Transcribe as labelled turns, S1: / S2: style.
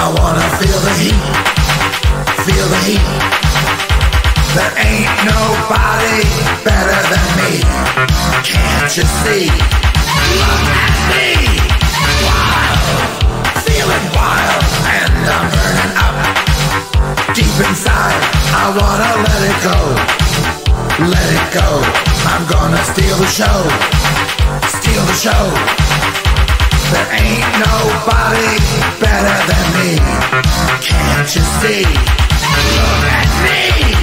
S1: I wanna feel the heat, feel the heat. Ain't nobody better than me. Can't you see? Look at me, wild, feeling wild, and I'm burning up. Deep inside, I wanna let it go, let it go. I'm gonna steal the show, steal the show. There ain't nobody better than me. Can't you see? Look at me.